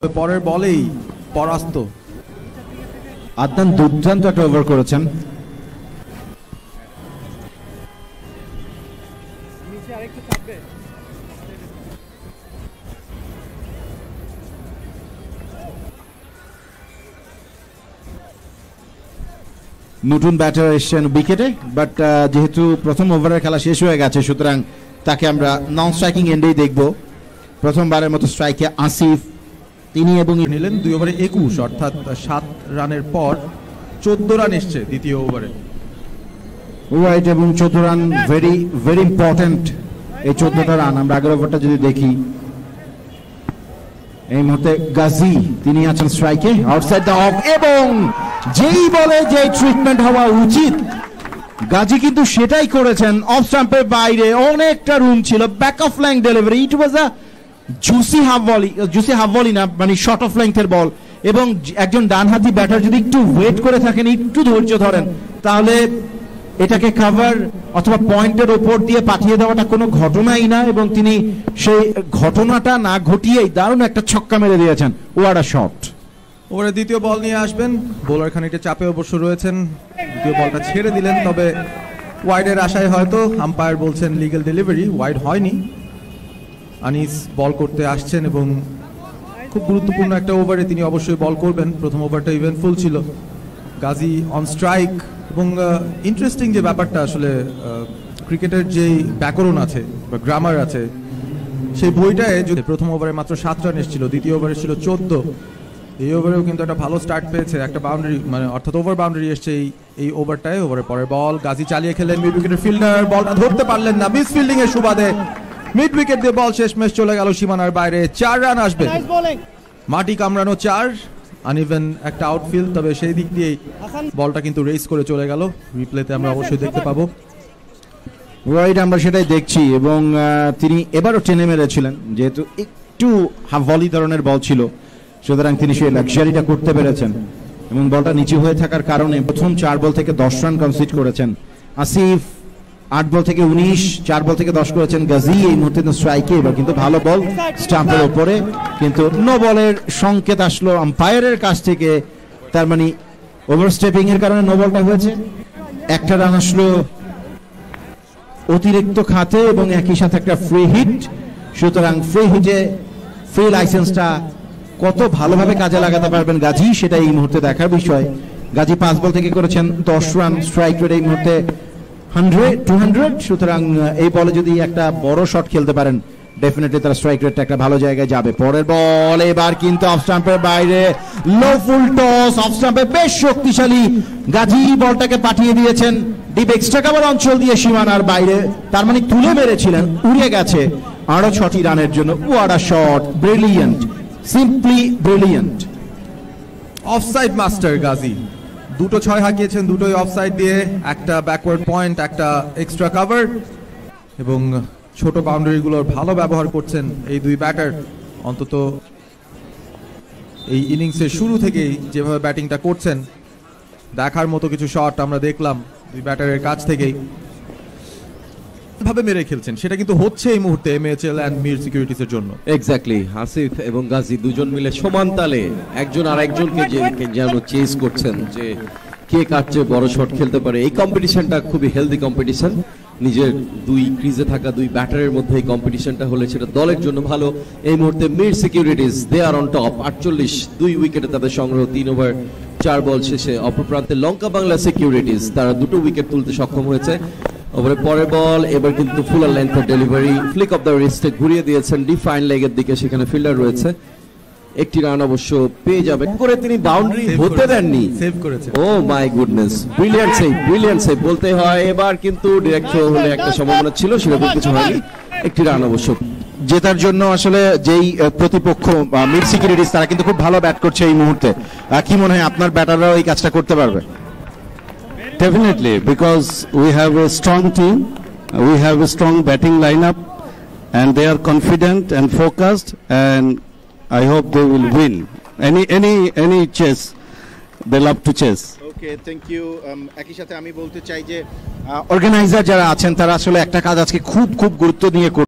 পরের বলেই পরাস্ত। আদনান দুর্দান্ত একটা ওভার করেছেন। নতুন ব্যাটার এসছেন উইকেটে বাট যেহেতু প্রথম ওভারের খেলা শেষ হয়ে গেছে সুতরাং তাকে আমরা নন স্ট্রাইকিং এন্ডেই দেখব। প্রথমবারের মতো স্ট্রাইকে আসিফ তিনি এবং নিলেন দুই ওভারে একুশ অর্থাৎ সাত রানের পর চোদ্দ রান এসছে দ্বিতীয় ওভারে। রাইট এবং চোদ্দ রান ভেরি ভেরি ইম্পর্টেন্ট এই চোদ্দটা রান। আমরা আগের ওভারটা যদি দেখি এই মুহূর্তে গাজী তিনি আছেন স্ট্রাইকে আউটসাইড দ্য অফ এবং যেই বলে যে ট্রিটমেন্ট হওয়া উচিত গাজী কিন্তু সেটাই করেছেন। অফ স্টাম্পের বাইরে অনেকটা রুম ছিল back of length delivery it was a juicy half volley juicy half volley না মানে শর্ট অফ লেংথের বল এবং একজন ডানহাতি ব্যাটার যদি একটু ওয়েট করে থাকেন, একটু ধৈর্য ধরেন, তাহলে এটাকে কাভার অথবা পয়েন্টের ওপর দিয়ে পাঠিয়ে দেওয়াটা কোনো ঘটনাই না, এবং তিনি সেই ঘটনাটা না ঘটিয়েই দারুণ একটা ছক্কা মেরে দিয়েছেন ওয়ার শট ওভারে দ্বিতীয় বল নিয়ে আসবেন। বোলার খানিকটা চাপে অবশ্য রয়েছেন। দ্বিতীয় বলটা ছেড়ে দিলেন, তবে ওয়াইডের আশায় হয়তো আম্পায়ার বলছেন লিগ্যাল ডেলিভারি ওয়াইড হয়নি। আনিস বল করতে আসছেন এবং খুব গুরুত্বপূর্ণ একটা ওভারে তিনি অবশ্যই বল করবেন। প্রথম ওভারটা ইভেন্টফুল ছিল। গাজী অন স্ট্রাইক এবং ইন্টারেস্টিং যে ব্যাপারটা আসলে ক্রিকেটের যেই ব্যাকরণ আছে বা গ্রামার আছে, সেই বইটায় যদি প্রথম ওভারে মাত্র সাত রান এসেছিল, দ্বিতীয় ওভারে ছিল চোদ্দ। এই ওভারেও কিন্তু একটা ভালো স্টার্ট পেয়েছে। একটা বাউন্ডারি মানে অর্থাৎ ওভার বাউন্ডারি এসছে এই এই ওভারটায়। ওভারের পরে বল গাজী চালিয়ে খেলেন। মিড উইকেটের ফিল্ডার বলটা ধরতে পারলেন না। মিস ফিল্ডিং এর সুবাদে মিড উইকেট দিয়ে বল শেষ ম্যাচ চলে গেল সীমানার বাইরে। চার রান আসবে। মাটি কামড়ানো চার আনইভেন একটা আউটফিল্ড তবে সেই দিক দিয়েই বলটা কিন্তু রেস করে চলে গেল। রিপ্লেতে আমরা অবশ্যই দেখতে পাবো। রাইট আমরা সেটাই দেখছি এবং তিনি এবারও টেনে মেরেছিলেন। যেহেতু একটু হাফ ভলি ধরনের বল ছিল সুতরাং তিনি সেই লাক্সারিটা করতে পেরেছেন। এবং বলটা নিচু হয়ে থাকার কারণে প্রথম চার বল থেকে দশ রান কনসিড করেছেন। আসিফ আট বল থেকে উনিশ, চার বল থেকে দশ করেছেন গাজী। এই মুহূর্তে স্ট্রাইকে এবার কিন্তু ভালো বল স্টাম্পের ওপরে। কিন্তু নো বলের সংকেত আসলো আম্পায়ারের কাছ থেকে। তার মানে ওভারস্টেপিং এর কারণে নো বলটা হয়েছে। একটা রান আসলো অতিরিক্ত খাতে এবং একই সাথে একটা ফ্রি হিট সুতরাং ফ্রি হিটে ফ্রি লাইসেন্সটা কত ভালোভাবে কাজে লাগাতে পারবেন গাজী, সেটা এই মুহূর্তে দেখার বিষয়। গাজী পাঁচ বল থেকে করেছেন দশ রান স্ট্রাইক রেট এই মুহূর্তে হান্ড্রেড টু হান্ড্রেড সুতরাং এই বলে যদি একটা বড় শট খেলতে পারেন ডেফিনেটলি তার স্ট্রাইক রেটটা একটা ভালো জায়গায় যাবে। পরের বল এবার কিন্তু অফ স্টাম্পের বাইরে। লো ফুল টস অফ স্টাম্পে বেশ শক্তিশালী। গাজী বলটাকে পাঠিয়ে দিয়েছেন। ডিপ এক্সট্রা কাভার অঞ্চল দিয়ে সীমানার বাইরে। তার মানে তুলে মেরেছিলেন উড়ে গেছে। আরও ছটি রানের জন্য what a shot brilliant simply brilliant offside master Gazi. দুটো ছয় হাঁকিয়েছেন, দুটোই অফসাইড দিয়ে একটা ব্যাকওয়ার্ড পয়েন্ট একটা এক্সট্রা কাভার এবং ছোট বাউন্ডারিগুলোর ভালো ব্যবহার করছেন এই দুই ব্যাটার অন্তত এই ইনিংসের শুরু থেকেই যেভাবে ব্যাটিংটা করছেন, দেখার মতো কিছু শট আমরা দেখলাম দুই ব্যাটারের কাছ থেকেই। ভাবে মেরে খেলছেন। সেটা কিন্তু হচ্ছে এই মুহূর্তে এমএচএল অ্যান্ড মির সিকিউরিটিসের জন্য। এক্স্যাক্টলি আসিফ এবং গাজী দুজন মিলে একজন আর একজনকে যেন চেস করছেন, যে কে চেয়ে বড় শট খেলতে পারে, এই কম্পিটিশনটা খুবই হেলদি কম্পিটিশন নিজের দুই ক্রিজে থাকা দুই ব্যাটারের মধ্যে এই কম্পিটিশনটা হলে সেটা দলের জন্য ভালো। এই মুহূর্তে Mir securities they are on top আটচল্লিশ, দুই উইকেটে তাদের সংগ্রহ, তিন ওভার চার বল শেষে। অপর প্রান্তে লঙ্কা বাংলা সিকিউরিটিস তারা দুটো উইকেট তুলতে সক্ষম হয়েছে। ওভারে পরের বল এবার কিন্তু ফুলার লেন্থের ডেলিভারি ফ্লিক অফ দ্য রিস্টে ঘুরিয়ে দিয়েছেন ডিফাইন লেগের দিকে সেখানে ফিল্ডার রয়েছে। একটি রান অবশ্য পেয়ে যাবে। করে তিনি বাউন্ডারি হতে দেননি। Save করেছেন। ও my goodness brilliant save brilliant save বলতে হয়। এবার কিন্তু ডিরেক্ট থ্রো হলে একটা সম্ভাবনা ছিল সেরকম কিছু হয়নি। একটি রান অবশ্য। জেতার জন্য আসলে যেই প্রতিপক্ষ মিড সিকিউরিটিস তারা কিন্তু খুব ভালো ব্যাট করছে এই মুহূর্তে। কি মনে হয় আপনার ব্যাটাররাও এই কাজটা করতে পারবে? Definitely, because we have a strong team, we have a strong batting lineup, and they are confident and focused, and I hope they will win. Any any any chase, they love to chase. Okay thank you একই সাথে আমি বলতে চাই যে organiser যারা আছেন তারা আসলে একটা কাজ আজকে খুব খুব গুরুত্ব নিয়ে